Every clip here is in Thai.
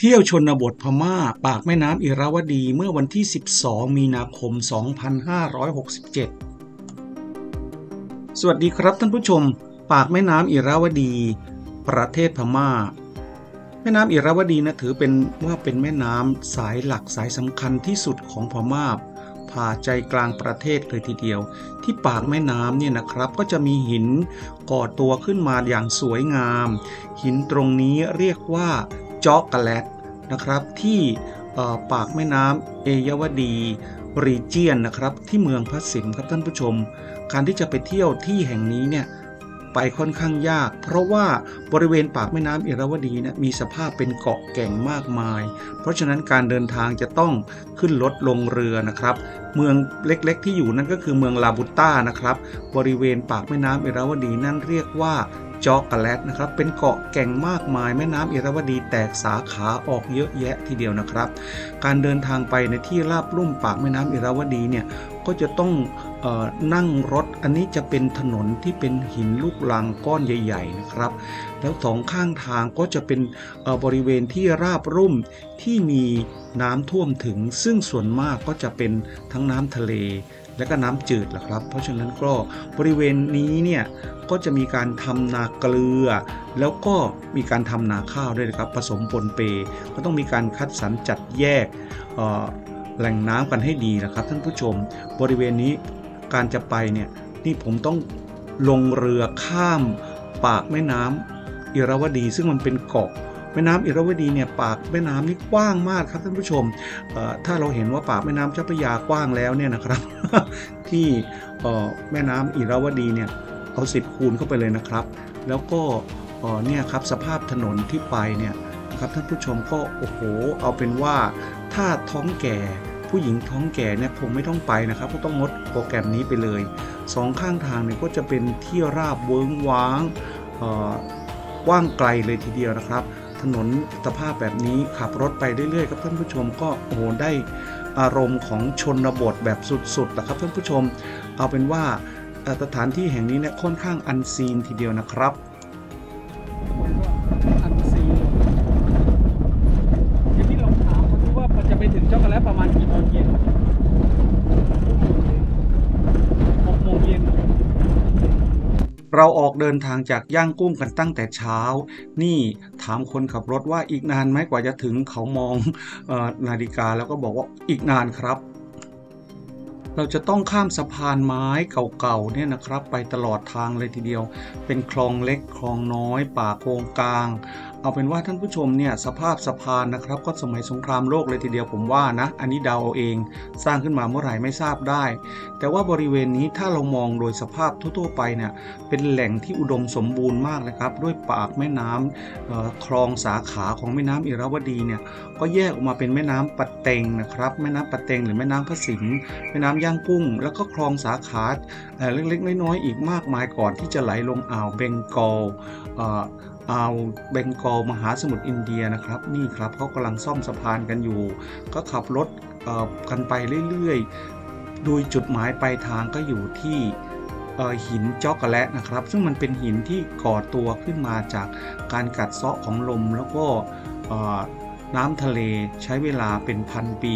เที่ยวชนบทพม่า ปากแม่น้ำอิราวดีเมื่อวันที่ 12 มีนาคม 2567 สวัสดีครับท่านผู้ชม ปากแม่น้ำอิราวดี ประเทศพม่า แม่น้ำอิราวดีนะถือเป็นว่าเป็นแม่น้ำสายหลักสายสำคัญที่สุดของพม่าผ่าใจกลางประเทศเลยทีเดียว ที่ปากแม่น้ำเนี่ยนะครับก็จะมีหินก่อตัวขึ้นมาอย่างสวยงาม หินตรงนี้เรียกว่า จอกกแลตนะครับที่ปากแม่น้ำเอยาวดีรีเจียนนะครับที่เมืองพัสิมครับท่านผู้ชม การที่จะไปเที่ยวที่แห่งนี้เนี่ยไปค่อนข้างยาก เพราะว่าบริเวณปากแม่น้ำเอราวดีนะมีสภาพเป็นเกาะแก่งมากมาย เพราะฉะนั้นการเดินทางจะต้องขึ้นรถลงเรือนะครับ เมืองเล็กๆ ที่อยู่นั่นก็คือเมืองลาบุต้านะครับ บริเวณปากแม่น้ำเอราวดีนั่นเรียกว่า จอกกแลตนะครับ เป็นเกาะแก่งมากมาย แม่น้ำอิราวดีแตกสาขาออกเยอะแยะทีเดียวนะครับ การเดินทางไปในที่ราบลุ่มปากแม่น้ำอิราวดีเนี่ยก็จะต้องออนั่งรถอันนี้จะเป็นถนนที่เป็นหินลูกลังก้อนใหญ่ ๆนะครับ แล้วสองข้างทางก็จะเป็นบริเวณที่ราบรุ่มที่มีน้ำท่วมถึง ซึ่งส่วนมากก็จะเป็นทั้งน้ำทะเล และก็น้ำจืดแหละครับ เพราะฉะนั้นก็บริเวณนี้เนี่ยก็จะมีการทำนาเกลือ แล้วก็มีการทำนาข้าวด้วยนะครับ ผสมปนเป ก็ต้องมีการคัดสรรจัดแยกแหล่งน้ำกันให้ดีนะครับ ท่านผู้ชม บริเวณนี้การจะไปเนี่ยนี่ผมต้องลงเรือข้ามปากแม่น้ำอิราวดีซึ่งมันเป็นเกาะ แม่น้ำอิราวดีเนี่ยปากแม่น้ำนี่กว้างมากครับท่านผู้ชม ถ้าเราเห็นว่าปากแม่น้ำเจ้าพระยากว้างแล้วเนี่ยนะครับ ที่แม่น้ำอิราวดีเนี่ยเอาสิบคูณเข้าไปเลยนะครับ แล้วก็เนี่ยครับสภาพถนนที่ไปเนี่ยครับท่านผู้ชมก็โอ้โห เอาเป็นว่าถ้าท้องแก่ผู้หญิงท้องแก่เนี่ยคงไม่ต้องไปนะครับก็ต้องงดโปรแกรมนี้ไปเลยสองข้างทางเนี่ยก็จะเป็นที่ราบเวิ้งว้างกว้างไกลเลยทีเดียวนะครับ นนสภาพแบบนี้ขับรถไปเรื่อยๆครับท่านผู้ชมก็โอ้โหได้อารมณ์ของชนบทแบบสุดๆนะครับท่านผู้ชม เอาเป็นว่าสถานที่แห่งนี้เนี่ยค่อนข้างอันซีนทีเดียวนะครับ เราออกเดินทางจากย่างกุ้งกันตั้งแต่เช้า นี่ถามคนขับรถว่าอีกนานไหมกว่าจะถึงเขามองอนาฬิกาแล้วก็บอกว่าอีกนานครับ เราจะต้องข้ามสะพานไม้เก่าๆเนี่ยนะครับ ไปตลอดทางเลยทีเดียว เป็นคลองเล็กคลองน้อย ป่าโพงกลาง เอาเป็นว่าท่านผู้ชมเนี่ยสภาพสะพานนะครับก็สมัยสงครามโลกเลยทีเดียวผมว่านะอันนี้เดาเอาเอง สร้างขึ้นมาเมื่อไหร่ไม่ทราบได้ แต่ว่าบริเวณนี้ถ้าเรามองโดยสภาพทั่วๆไปเนี่ยเป็นแหล่งที่อุดมสมบูรณ์มากเลยครับ ด้วยปากแม่น้ำคลองสาขาของแม่น้ำอิราวดีเนี่ยก็แยกออกมาเป็นแม่น้ำปะเตงนะครับแม่น้ำปะเตงหรือแม่น้ำพระสิมแม่น้ำย่างกุ้ง แล้วก็คลองสาขาเล็กๆน้อยๆอีกมากมายก่อนที่จะไหลลงอ่าวเบงกอล อ่าวเบงกอลมหาสมุทรอินเดียนะครับ นี่ครับเขากำลังซ่อมสะพานกันอยู่ ก็ขับรถกันไปเรื่อยๆ โดยจุดหมายปลายทางก็อยู่ที่หินจอกกระแลนะครับ ซึ่งมันเป็นหินที่ก่อตัวขึ้นมาจากการกัดเซาะของลมแล้วก็น้ำทะเลใช้เวลาเป็นพันปี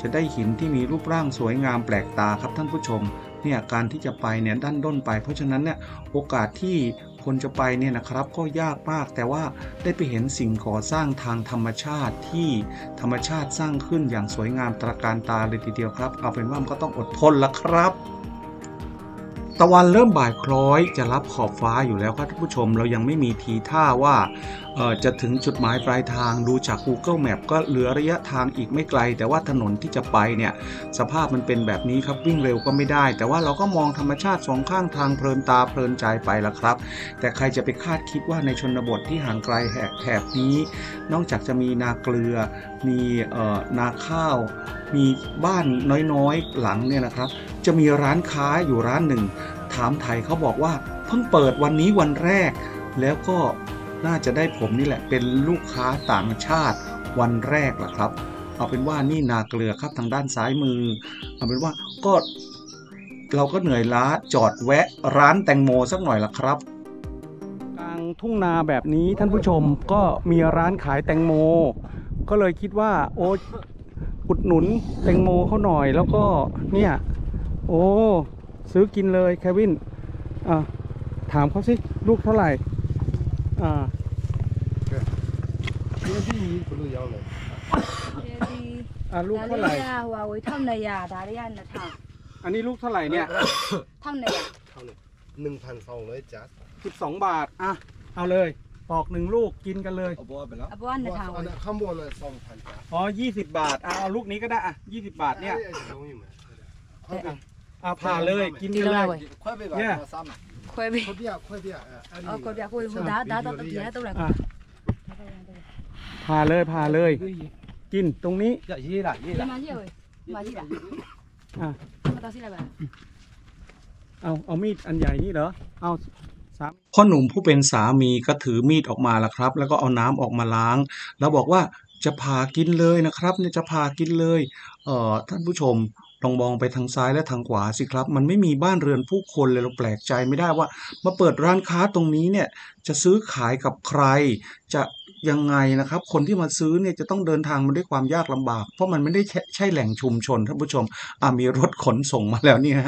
จะได้หินที่มีรูปร่างสวยงามแปลกตาครับท่านผู้ชมเนี่ยการที่จะไปเนี่ยด้านด้นไป เพราะฉะนั้นเนี่ยโอกาสที่ คนจะไปเนี่ยนะครับก็ยากมากแต่ว่าได้ไปเห็นสิ่งก่อสร้างทางธรรมชาติที่ธรรมชาติสร้างขึ้นอย่างสวยงามตระการตาเลยทีเดียวครับ เอาเป็นว่ามันก็ต้องอดทนละครับตะวันเริ่มบ่ายคล้อยจะรับขอบฟ้าอยู่แล้วครับท่านผู้ชมเรายังไม่มีทีท่าว่าจะถึงจุดหมายปลายทางดูจาก Google Map ก็เหลือระยะทางอีกไม่ไกล แต่ว่าถนนที่จะไปเนี่ยสภาพมันเป็นแบบนี้ครับวิ่งเร็วก็ไม่ได้ แต่ว่าเราก็มองธรรมชาติสองข้างทางเพลินตาเพลินใจไปละครับ แต่ใครจะไปคาดคิดว่าในชนบทที่ห่างไกลแถบนี้ นอกจากจะมีนาเกลือ มีนาข้าว มีบ้านน้อยๆหลังเนี่ยนะครับ จะมีร้านค้าอยู่ร้านหนึ่ง ถามไทยเขาบอกว่าเพิ่งเปิดวันนี้วันแรก แล้วก็ น่าจะได้ผมนี่แหละเป็นลูกค้าต่างชาติวันแรกล่ะครับ เอาเป็นว่านี่นาเกลือครับทางด้านซ้ายมือ เอาเป็นว่าก็เราก็เหนื่อยล้าจอดแวะร้านแตงโมสักหน่อยล่ะครับกลางทุ่งนาแบบนี้ท่านผู้ชมก็มีร้านขายแตงโม ก็เลยคิดว่า โอ้อุดหนุนแตงโมเขาหน่อยแล้วก็เนี่ยโอ้ซื้อกินเลยเควินอ่าถามเขาสิลูกเท่าไหร่ 啊。对。爹地不能要了。爹地。啊，ลูกเท่าไหร่呀？我我เท่าไหร่呀？ดาริยันนะท่าอันนี้ลูกเท่าไหร่เนี่ย เท่านหร่เท่าไหร่หนึ่งพันสองร้อยจัดสิบสองบาท อะ เอาเลย ปอกหนึ่งลูกกินกันเลยเอาบอลไปแล้วเอาบอลนะท่าอันข้าวบอลเลยสองพันจัดอ๋อยี่สิบบาท อะ เอาลูกนี้ก็ได้ อะยี่สิบบาทเนี่ยอะผ่าเลย กินกันเลยเนี่ย ค่อยเ快点，快点，快点！啊，快เ，快点！打打打到边都来。พาเลยพาเลย กินตรงนี้อย่ายี่ละยี่ละมายี่เลยมายี่ละอะมาตาสิละแบบเอาเอามีดอันใหญ่นี่เหรอเอาพ่อหนุ่มผู้เป็นสามีก็ถือมีดออกมาละครับ แล้วก็เอาน้ำออกมาล้าง แล้วบอกว่าจะพากินเลยนะครับเนี่ยจะพากินเลยเออท่านผู้ชม ลองมองไปทางซ้ายและทางขวาสิครับ มันไม่มีบ้านเรือนผู้คนเลยเราแปลกใจไม่ได้ว่า มาเปิดร้านค้าตรงนี้เนี่ยจะซื้อขายกับใคร จะ ยังไงนะครับ คนที่มาซื้อเนี่ยจะต้องเดินทางมาด้วยความยากลำบาก เพราะมันไม่ได้ใช่ใชแหล่งชุมชนท่านผู้ชมอ่ามีรถขนส่งมาแล้วเนี่ย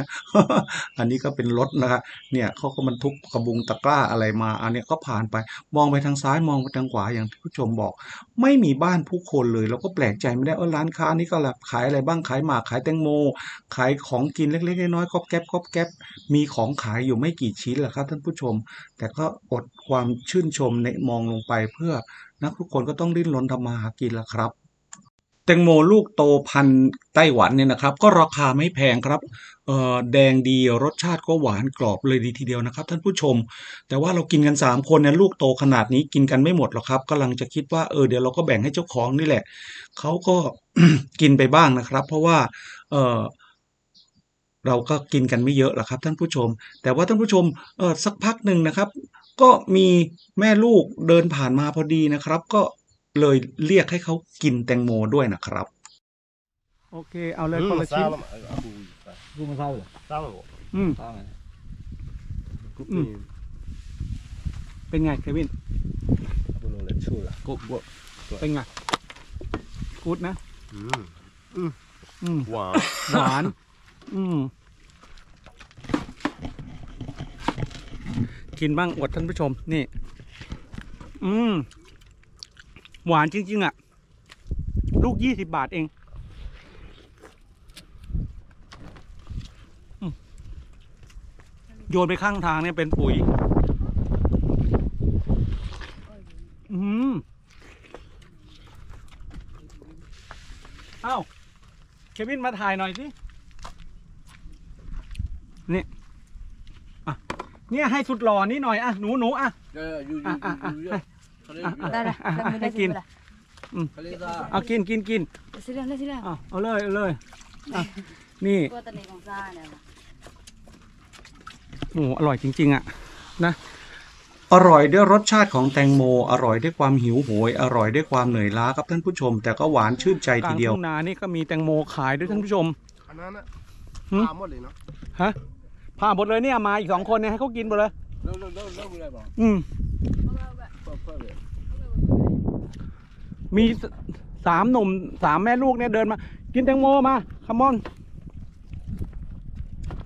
อันนี้ก็เป็นรถนะครับเนี่ยเขาก็บรรทุกกระบุงตะกร้าอะไรมา อันนี้ก็ผ่านไป มองไปทางซ้ายมองไปทางขวาอย่างที่ผู้ชมบอก ไม่มีบ้านผู้คนเลยเราก็แปลกใจไม่ได้เออร้านค้านี้ก็ขายอะไรบ้างขายหมากขายแตงโม ขายของกินเล็กๆน้อยๆก๊อบแก๊บก๊อบแก๊บมีของขายอยู่ไม่กี่ชิ้นแหละครับท่านผู้ชม แต่ก็อดความชื่นชมในมองลงไปเพื่อ นักทุกคนก็ต้องดิ้นรนทำมาหากินละครับแตงโมลูกโตพันไต้หวันเนี่ยนะครับ ก็ราคาไม่แพงครับเอ่อแดงดีรสชาติก็หวานกรอบเลยดีทีเดียวนะครับ ท่านผู้ชม แต่ว่าเรากินกันสามคนเนี่ยลูกโตขนาดนี้กินกันไม่หมดหรอกครับกำลังจะคิดว่าเออเดี๋ยวเราก็แบ่งให้เจ้าของนี่แหละเขาก็กินไปบ้างนะครับ เพราะว่าเออเราก็กินกันไม่เยอะหรอกครับ ท่านผู้ชม แต่ว่าท่านผู้ชมเออสักพักหนึ่งนะครับ ก็มีแม่ลูกเดินผ่านมาพอดีนะครับ ก็เลยเรียกให้เขากินแตงโมด้วยนะครับ โอเค เอาเลยคนละชิ้น Doe maar zouden. Samen wel. อืมเป็นไงเควินเป็นไงกูดนะ อืม อืหวาน อืม กินบ้างอวดท่านผู้ชมนี่ อืมหวานจริง ๆ อะ ลูกยี่สิบบาทเองอโยนไปข้างทางเนี่ยเป็นปุ๋ย อืมเอ้า เควินมาถ่ายหน่อยสิ นี่ อะ เนี่ยให้สุดหล่อนี่หน่อยอะหนูหนูอะได้เละได้กินเขยกว่เอากินกินกินสิเรื่องเลสิเรื่อเอาเลยเอาเลยนี่ตัองโอ้อร่อยจริง ๆ อะ นะ อร่อยด้วยรสชาติของแตงโม อร่อยด้วยความหิวโหย อร่อยด้วยความเหนื่อยล้าครับท่านผู้ชม แต่ก็หวานชื่นใจทีเดียว ทุ่งนานี่ก็มีแตงโมขายด้วยท่านผู้ชมอันนั้นนะปลาหมดเลยเนาะฮะ ผ่าหมดเลยเนี่ยมาอีกสองคนเนี่ยให้เขากินหมดเลย เร็วเเร็วอืม เพิ่มเพิ่มเลยมีสามหนุ่มสามแม่ลูกเนี่ยเดินมา กินแตงโมมาคัมอน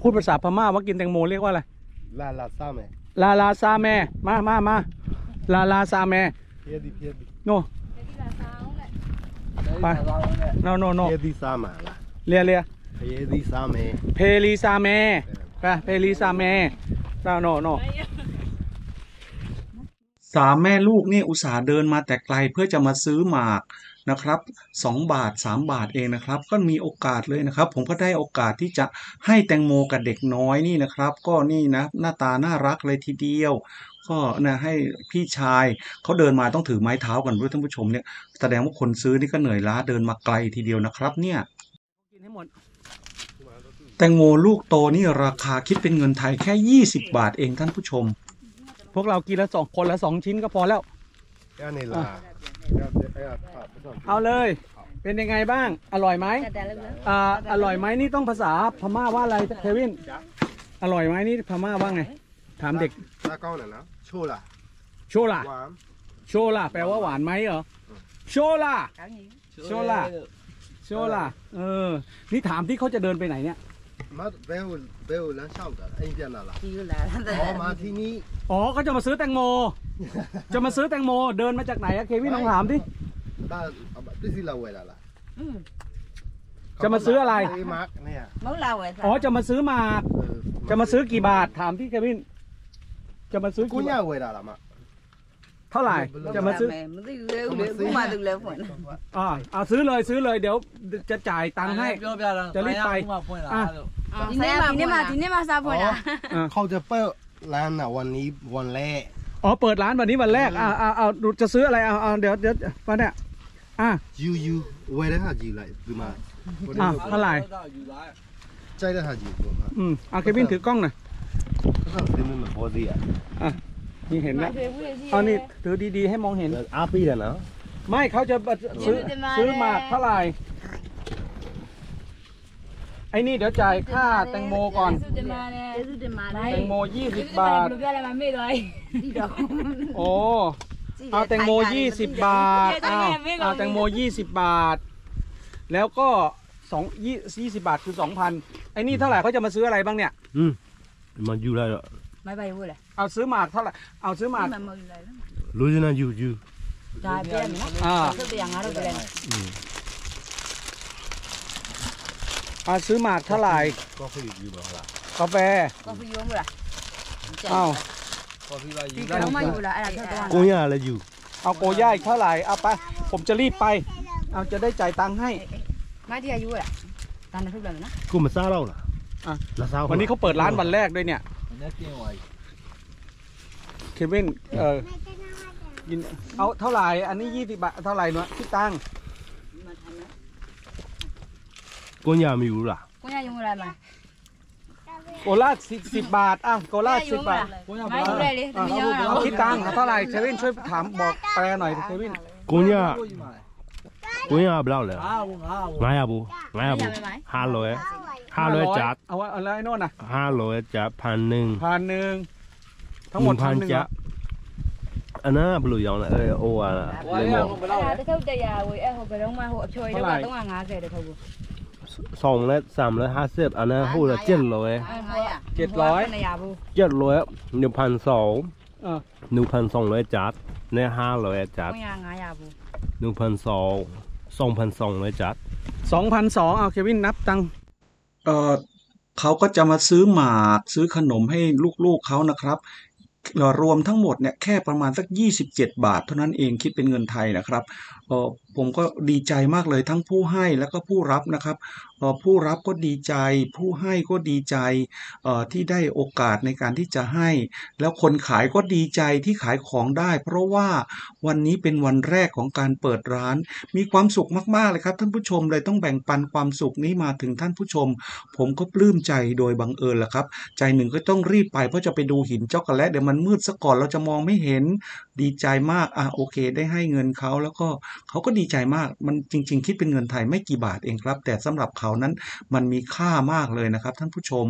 พูดภาษาพม่าว่ากินแตงโมเรียกว่าอะไร ลาลาซาไมลาลาซาแม่มามามาลาลาซาแม่เพียดีเพียดีโน่ไป โนโนโนเพียดีซ่ามาละเรียรียเพียดีซาแหมเพลีซาแม่ ไปเพลีซาแมโนโนโนสามแม่ลูกนี่อุตส่าห์เดินมาแต่ไกลเพื่อจะมาซื้อหมากนะครับสองบาทสามบาทเองนะครับ ก็มีโอกาสเลยนะครับ ผมก็ได้โอกาสที่จะให้แตงโมกับเด็กน้อยนี่นะครับ ก็นี่นะหน้าตาน่ารักเลยทีเดียว ก็นะให้พี่ชายเขาเดินมาต้องถือไม้เท้ากันด้วยท่านผู้ชมเนี่ยแสดงว่าคนซื้อนี่ก็เหนื่อยล้าเดินมาไกลทีเดียวนะครับ เนี่ยกินให้หมด แตงโมลูกโตนี่ราคาคิดเป็นเงินไทยแค่ 20 บาทเองท่านผู้ชม พวกเรากินละสองคนละสองชิ้นก็พอแล้ว Ja, nee, la. Ja, เอาเลย เป็นยังไงบ้าง อร่อยไหมอร่อยไหมนี่ต้องภาษาพม่าว่าอะไรเทวิน อร่อยไหมนี่พม่าว่าไง ถามเด็ก La kaula, la. Chola. โชล่าโชล่าแปลว่าหวานไหมเหรอ โชล่า โชล่า โชล่า เออ นี่ถามที่เขาจะเดินไปไหนเนี่ย มาเบลเบลแล้วเช่ากันไอ้เดียนน่ะล่ะที่อยู่แล้วแต่อ๋อมาที่นี่อ๋อเขาจะมาซื้อแตงโม จะมาซื้อแตงโม เดินมาจากไหนอะเควินลองถามดิตาที่สิเราเวลาล่ะจะมาซื้ออะไรมาร์กเนี่ยมึงเราไย์อ๋อจะมาซื้อมาจะมาซื้อกี่บาทถามพี่เควิน จะมาซื้อกูเนี่ยเวลาล่ะมา เท่าไหร่จะมาซื้อ มันต้อเร็มาเนอ่าอ่าซื้อเลยซื้อเลยเดี๋ยวจะจ่ายตังค์ให้ จะรีบไปอะ ทีนี้มาทีนี้มาทีนี้มาซาพนอะเขาจะเปิดร้านอะวันนี้วันแรกอ๋อเปิดร้านวันนี้วันแรกอ่าอ่าเอาจะซื้ออะไรเอาเอาเดี๋ยวเดี๋ยววันเนี้ยอะยูยูเวลได้ค่ะไรดูมาอ่าเท่าไหร่ใจได้ค่ะยูอืมอะเควินถือกล้องหน่อยก็เป็นเหมือนบอดี้อะ นี่เห็นนะเอานี่ถือดีๆให้มองเห็น อาปีเหรอ ไม่เขาจะซื้อซื้อหมากเท่าไหร่ไอ้นี่เดี๋ยวจ่ายค่าแตงโมก่อนแตงโมยี่สิบบาทโอ้เอาแตงโมยี่สิบอาเอาแตงโม 20 บาท แล้วก็สองยี่สิบบาทคือส2,000ไอ้นี่เท่าไหร่เขาจะมาซื้ออะไรบ้างเนี่ย อืม มันอยู่ได้เหรอ ไม่ไปพูดเลยเอาซื้อหมากเท่าไหร่เอาซื้อหมาก มันมาอยู่ไหนแล้รู้เพียนนะอ่า คือไปอย่างนั้เราไปเลย เอาซื้อหมากเท่าไหร่ 커피 유유 먹어라 กาแฟ ก็ไปยุ่งละเอา 커피가 เรา 유유 มาอยู่ละอะไรเท่าอะไรอยู่เอาโกย่าอีกเท่าไหร่ เอาไป ผมจะรีบไป เอาจะได้จ่ายตังค์ให้ มาที่อายุอะตามนั้นทุกเดือนนะกูมาซา꼬마 싸라오라 아. 라싸오 วันนี้เขาเปิดร้านวันแรกด้วยเนี่ย Nothing like. เควินเออกินเอาเท่าไหร่อันนี้ยี่สิบบาทเท่าไหร่เนาะพี่ตังมาทำไหมก้นยาไม่รู้ล่ะกูอยากยุ่อะไรมาโกลาสิสิบบาทอะโกลาสิบบาทไม่รู้เลยดิเอาพี่ตังเท่าไหร่เควินช่วยถามบอกแปลหน่อยเควินก้นยาก้นยาเปล่าเลยไงายาบูงายาบุห้าร้อย ห้าร้อยจัด เอาอะไรนู่นนะห้าร้อยจะพันหนึ่งพันหนึ่งทั้งหมดพันหนึ่อันนั้นปลุกยองนะเออโอ้อะเลยหมด à tới theo đây à với em học về đông mà hộ chơi đâu mà Lại. đông mà ngã kể được สองและสามและห้าสิบอันนั้นหูละเจ็ดร้อยเจ็ดร้อยเจ็ดร้อยหนึ่งพันสองหนึ่งพันสองร้อยจัดในห้าร้อยจัดหนึ่งพันสองสองพันสองร้อยจัดสองพันสองเอาเควินนับตัง เออเขาก็จะมาซื้อหมาก ซื้อขนมให้ลูกๆเขานะครับเอ่อรวมทั้งหมดเนี่ยแค่ประมาณสัก 27 บาท เท่านั้นเองคิดเป็นเงินไทยนะครับ ผมก็ดีใจมากเลยทั้งผู้ให้แล้วก็ผู้รับนะครับออผู้รับก็ดีใจ ผู้ให้ก็ดีใจออที่ได้โอกาสในการที่จะให้ แล้วคนขายก็ดีใจที่ขายของได้ เพราะว่าวันนี้เป็นวันแรกของการเปิดร้าน มีความสุขมากๆเลยครับท่านผู้ชมเลยต้องแบ่งปันความสุขนี้มาถึงท่านผู้ชม ผมก็ปลื้มใจโดยบังเอิญแหละครับ ใจหนึ่งก็ต้องรีบไปเพราะจะไปดูหินช็อกโกแลตเดี๋ยวมันมืดซะก่อนเราจะมองไม่เห็น ดีใจมากอะโอเค ได้ให้เงินเขาแล้วก็เขาก็ดีใจมากมันจริง ๆ คิดเป็นเงินไทยไม่กี่บาทเองครับ แต่สำหรับเขานั้นมันมีค่ามากเลยนะครับ ท่านผู้ชม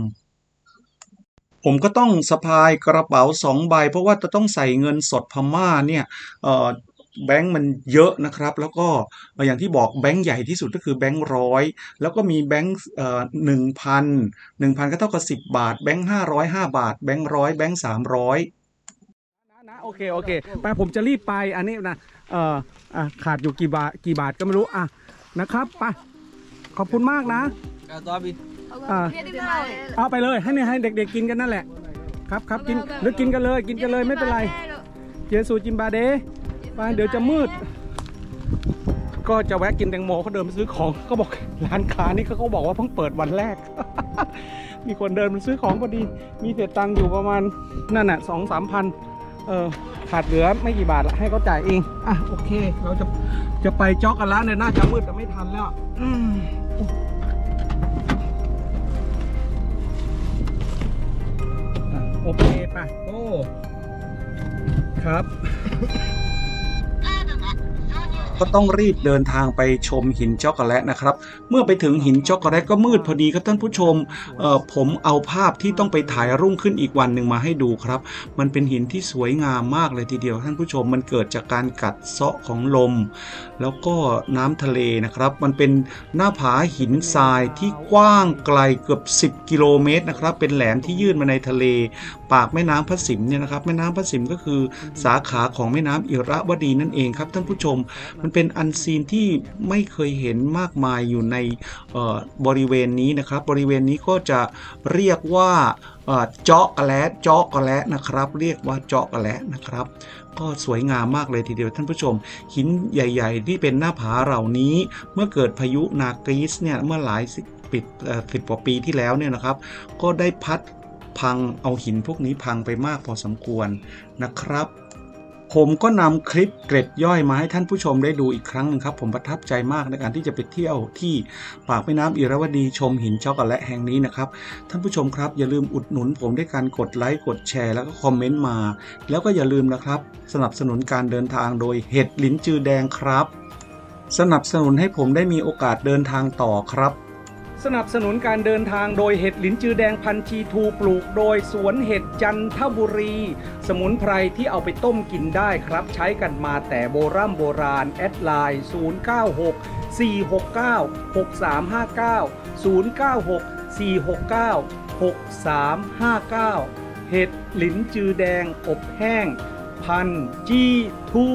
ผมก็ต้องสะพายกระเป๋าสองใบ เพราะว่าจะต้องใส่เงินสดพม่าเนี่ยแบงค์มันเยอะนะครับ แล้วก็อย่างที่บอกแบงค์ใหญ่ที่สุดก็คือแบงค์ร้อยแล้วก็มีแบงค์หนึ่งพันหนึ่งพันก็เท่ากับสิบบาท แบงค์ห้าร้อยห้าบาท แบงค์ร้อยแบงค์สามร้อย โอเคโอเคไปผมจะรีบไปอันนี้นะเอออขาดอยู่กี่บาทกี่บาทก็ไม่รู้อะนะครับไปขอบคุณมากนะ Abi. อ่า เอาไปเลยให้เนี่ยให้เด็กๆกินกันนั่นแหละ ครับครับกินหรือกินกันเลย กินกันเลยไม่เป็นไร เยซูจิมบาเดบ้าเดี๋ยวจะมืด ก็จะแวะกินแตงโมเขาเดินไปซื้อของก็บอกร้านค้านี่เขาบอกว่าเพิ่งเปิดวันแรก มีคนเดินมาซื้อของพอดี มีเศษตังค์อยู่ประมาณนั่นแหละสองสามพัน เออขาดเหลือไม่กี่บาทละให้เขาจ่ายเองอะโอเค เราจะจะไปจ็อกกันแล้วเนี่ยน่าจะมืดแต่ไม่ทันแล้วอืมโอเคปะโอ้ครับ ก็ต้องรีบเดินทางไปชมหินช็อกโกแลตนะครับ เมื่อไปถึงหินช็อกโกแลตก็มืดพอดีครับท่านผู้ชมผมเอาภาพที่ต้องไปถ่ายรุ่งขึ้นอีกวันหนึ่งมาให้ดูครับ มันเป็นหินที่สวยงามมากเลยทีเดียวท่านผู้ชมมันเกิดจากการกัดเซาะของลม แล้วก็น้ำทะเลนะครับ มันเป็นหน้าผาหินทรายที่กว้างไกลเกือบ 10 กิโลเมตรนะครับ เป็นแหลมที่ยื่นมาในทะเล ปากแม่น้ำพระสิมเนี่ยนะครับ แม่น้ำพระสิมก็คือสาขาของแม่น้ำอิระวดีนั่นเองครับท่านผู้ชมมันเป็นอันซีนที่ไม่เคยเห็นมากมายอยู่ในบริเวณนี้นะครับ บริเวณนี้ก็จะเรียกว่าเจาะกระแลเจาะกระแลนะครับ เรียกว่าเจาะกระแลนะครับ ก็สวยงามมากเลยทีเดียวท่านผู้ชม หินใหญ่ ๆ ที่เป็นหน้าผาเหล่านี้ เมื่อเกิดพายุนากรีสเนี่ยเมื่อหลายปิดสิบกว่าปีที่แล้วเนี่ยนะครับ ก็ได้พัดพังเอาหินพวกนี้พังไปมากพอสมควรนะครับ ผมก็นำคลิปเกร็ดย่อยมาให้ท่านผู้ชมได้ดูอีกครั้งหนึงครับ ผมประทับใจมากในการที่จะไปเที่ยวที่ปากแม่น้ำอิระวดีชมหินช็อกโกแลตแห่งนี้นะครับ ท่านผู้ชมครับ อย่าลืมอุดหนุนผมด้วยการกดไลค์กดแชร์แล้วก็คอมเมนต์มา แล้วก็อย่าลืมนะครับ สนับสนุนการเดินทางโดยเห็ดหลินจือแดงครับ สนับสนุนให้ผมได้มีโอกาสเดินทางต่อครับ สนับสนุนการเดินทางโดยเห็ดหลินจือแดงพันธุ์ G2 ปลูกโดยสวนเห็ดจันทบุรี สมุนไพรที่เอาไปต้มกินได้ครับ ใช้กันมาแต่โบรโบราณ แอดไลน์ 096 469 6359 096 469 6359 เห็ดหลินจือแดงอบแห้ง พันจีทู